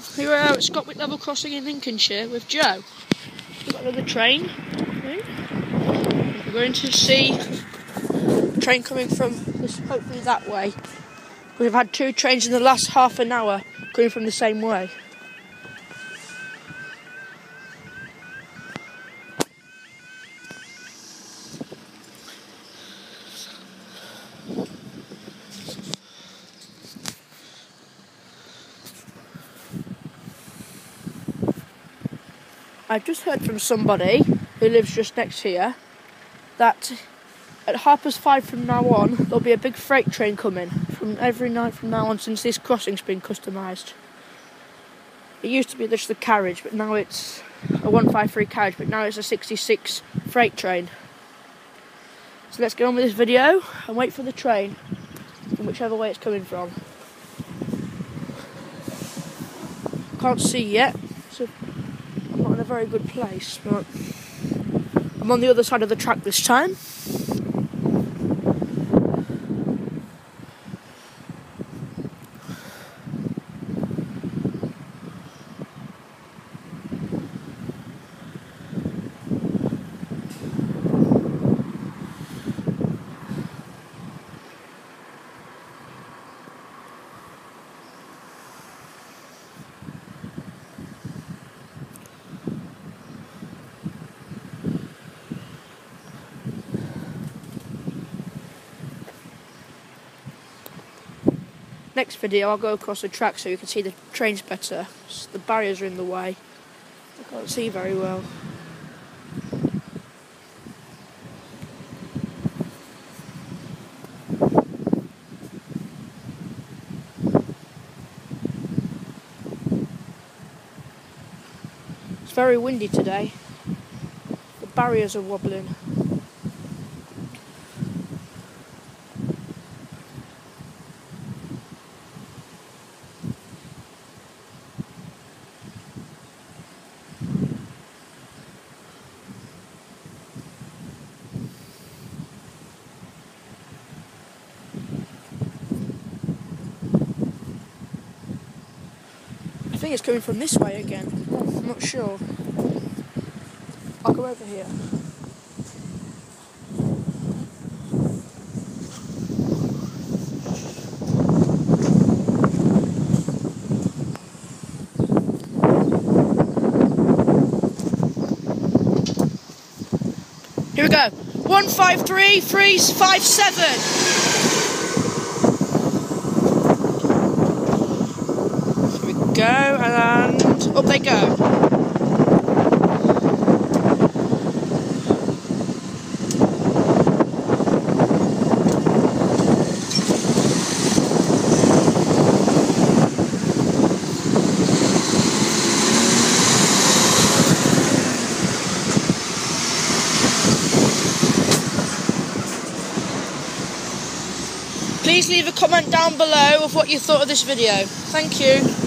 Here we are at Scopwick Level Crossing in Lincolnshire with Joe. We've got another train. We're going to see a train coming from this, hopefully that way. We've had two trains in the last half an hour going from the same way. I've just heard from somebody who lives just next here that at half past five from now on there'll be a big freight train coming from every night from now on since this crossing's been customised. It used to be just a carriage, but now it's a 153 carriage, but now it's a 66 freight train. So let's get on with this video and wait for the train from whichever way it's coming from. Can't see yet, so very good place, but I'm on the other side of the track this time. Next video I'll go across the track so you can see the trains better. The barriers are in the way. I can't see very well. It's very windy today. The barriers are wobbling. I think it's coming from this way again. I'm not sure. I'll go over here. Here we go. One five three three five seven. Here we go, Oh, up they go. Please leave a comment down below of what you thought of this video. Thank you.